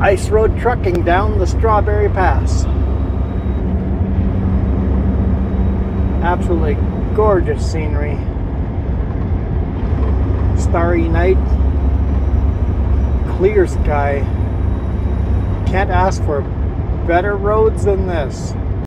ice road trucking down the Strawberry Pass. Absolutely gorgeous scenery. Starry night, clear sky. Can't ask for better roads than this.